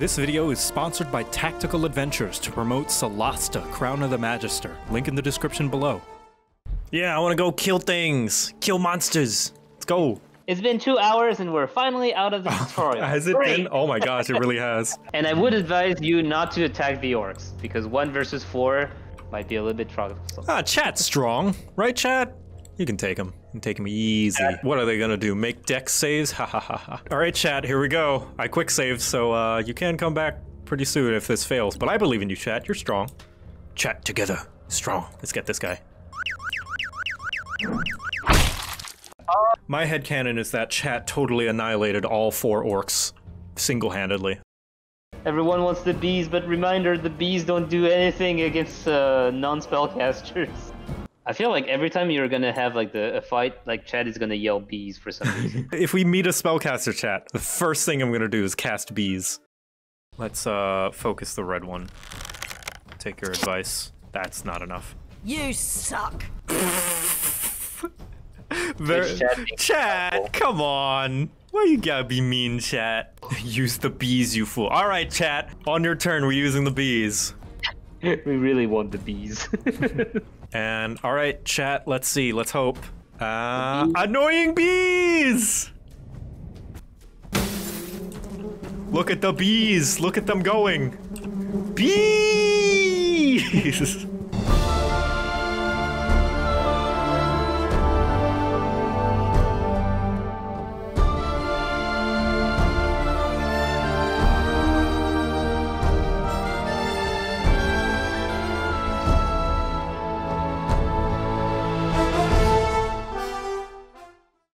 This video is sponsored by Tactical Adventures to promote Solasta, Crown of the Magister. Link in the description below. Yeah, I want to go kill things, kill monsters. Let's go. It's been two hours and we're finally out of the tutorial. Has it Great. been? Oh my gosh, it really has. And I would advise you not to attack the orcs because one versus four might be a little bit troublesome. Ah, chat's strong, right, chat? You can take him. You can take him easy. What are they gonna do? Make Dex saves? Ha ha ha ha. All right, chat. Here we go. I quick saved, so uh, you can come back pretty soon if this fails. But I believe in you, chat. You're strong. Chat together, strong. Let's get this guy. My head headcanon is that chat totally annihilated all four orcs single-handedly. Everyone wants the bees, but reminder, the bees don't do anything against uh, non-spellcasters. I feel like every time you're gonna have like the a fight, like chat is gonna yell bees for some reason. If we meet a spellcaster chat, the first thing I'm gonna do is cast bees. Let's uh focus the red one. Take your advice. That's not enough. You suck. Very, chat being come on. Why you gotta be mean, chat? Use the bees, you fool. All right, chat. On your turn, we're using the bees. we really want the bees. And all right, chat. Let's see. Let's hope. Uh, annoying bees. Look at the bees. Look at them going. Bees.